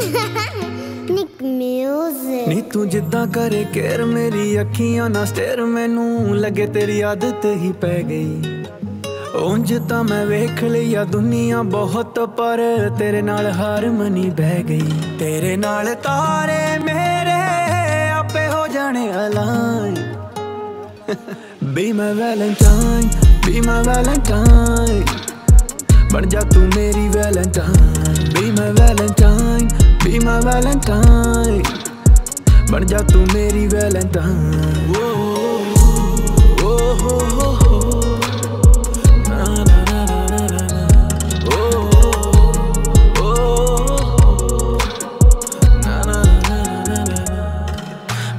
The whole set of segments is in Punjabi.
music. ਨੀ ਤੂੰ ਜਿੱਦਾਂ ਕਰੇ ਕੇਰ ਮੇਰੀ ਅੱਖੀਆਂ ਨਾ ਸਟੇਰ, ਮੈਨੂੰ ਲੱਗੇ ਤੇਰੀ ਆਦਤ ਹੀ ਪੈ ਗਈ। ਉਂਝ ਤਾਂ ਮੈਂ ਵੇਖ ਲਿਆ ਦੁਨੀਆ ਬਹੁਤ, ਪਰ ਤੇਰੇ ਨਾਲ ਹਾਰਮਨੀ ਬਹਿ ਗਈ। ਤੇਰੇ ਨਾਲ ਤਾਰੇ ਮੇਰੇ ਆਪੇ ਹੋ ਜਾਣੇ align be my Valentine be my Valentine ਬਣ ਜਾ ਤੂੰ ਮੇਰੀ Valentine be my Valentine be my Valentine ਬਣ ਜਾ ਤੂੰ ਮੇਰੀ ਵੈਲੈਂਟਾਈਨ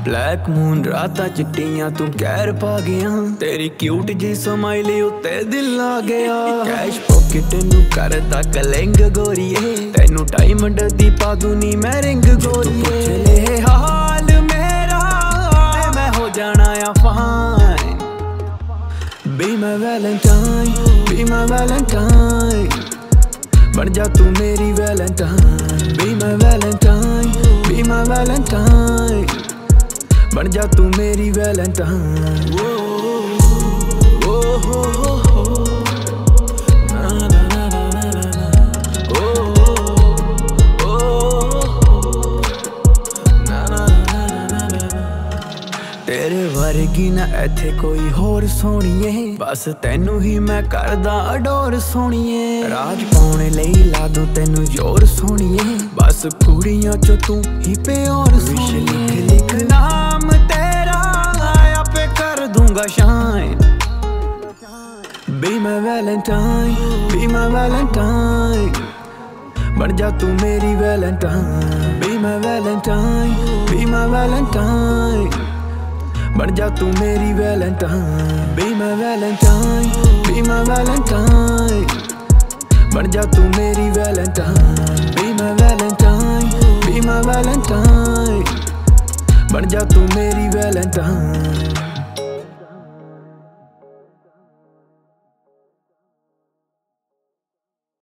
ਬਲੈਕ ਮੂਨ ਰਾਤਾਂ ਚਿੱਟੀਆਂ, ਤੂੰ ਕਹਿਰ ਪਾ ਗਿਆ ਤੇਰੀ ਕਿਊਟ ਜੀ ਸਮਾਈਲੀ ਉੱਤੇ ਦਿਲ ਆ ਗਿਆ। ਕੈਸ਼ ਪਾਕਟ ਨੂੰ ਕਰਦਾ ਕਲਿੰਗ ਗੋਰੀਏ। ਤੈਨੂੰ ਡਾਇਮੰਡ ਦੀ ਪਾ ਦੂਨੀ ਮੈਂ ਰਿੰਗ ਗੋਰੀਏ। ਲੈ ਹਾਲ ਮੇਰਾ ਮੈਂ ਹੋ ਜਾਣਾ ਆ fine be my Valentine be my Valentine ਬਣ ਜਾ ਤੂੰ ਮੇਰੀ Valentine be my Valentine be my Valentine ਬਣ ਜਾ ਤੂੰ ਮੇਰੀ ਵੈਲੈਂਟਾਈਨ। ਓ ਹੋ ਹੋ ਹੋ ਨਾ ਨਾ ਤੇਰੇ ਵਰਗੀ ਨਾ ਇੱਥੇ ਕੋਈ ਹੋਰ ਸੋਣੀਏ ਬਸ ਤੈਨੂੰ ਹੀ ਮੈਂ ਕਰਦਾ ਅਡੋਰ ਸੋਹਣੀਏ। ਰਾਜ ਪਾਉਣ ਲਈ ਲਾ ਦੂੰ ਤੈਨੂੰ ਜ਼ੋਰ ਸੋਣੀਏ ਬਸ ਕੁੜੀਆਂ ਚੋਂ ਤੂੰ ਹੀ pure wish be my Valentine be my Valentine ਬਣ ਜਾ ਤੂੰ ਮੇਰੀ Valentine be my Valentine be my Valentine ਬਣ ਜਾ ਤੂੰ ਮੇਰੀ Valentine be my Valentine be my Valentine ਬਣ ਜਾ ਤੂੰ ਮੇਰੀ Valentine be my Valentine be my Valentine ਬਣ ਜਾ ਤੂੰ ਮੇਰੀ ਵੈਲੈਂਟਾਈਨ